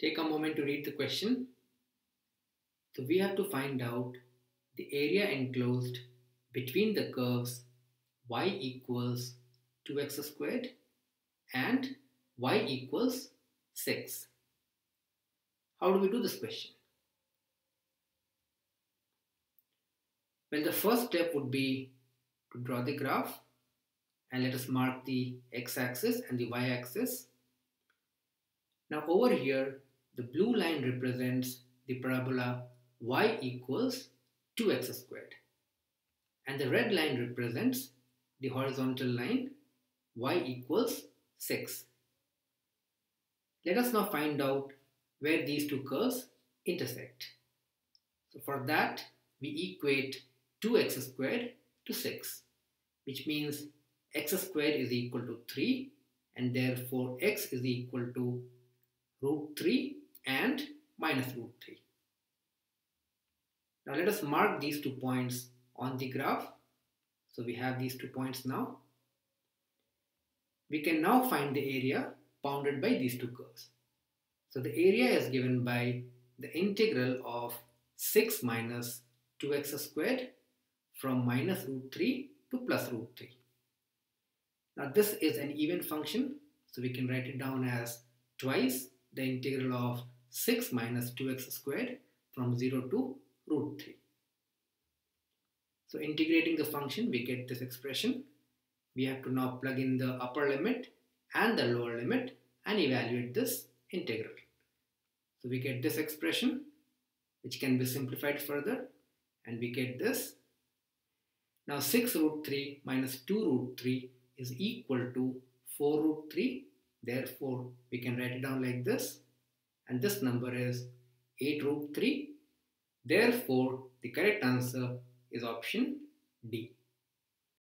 Take a moment to read the question. So we have to find out the area enclosed between the curves y equals 2x squared and y equals 6. How do we do this question? Well, the first step would be to draw the graph and let us mark the x-axis and the y-axis. Now over here, the blue line represents the parabola y equals 2x squared. And the red line represents the horizontal line y equals 6. Let us now find out where these two curves intersect. So for that, we equate 2x squared to 6, which means x squared is equal to 3 and therefore x is equal to root 3 and minus root 3. Now let us mark these two points on the graph. So we have these two points now. We can now find the area bounded by these two curves. So the area is given by the integral of 6 minus 2x squared from minus root 3 to plus root 3. Now this is an even function, so we can write it down as twice the integral of 6 minus 2x squared from 0 to root 3. So integrating the function, we get this expression. We have to now plug in the upper limit and the lower limit and evaluate this integral. So we get this expression, which can be simplified further, and we get this. Now 6 root 3 minus 2 root 3 is equal to 4 root 3. Therefore, we can write it down like this. And this number is 8 root 3. Therefore, the correct answer is option D.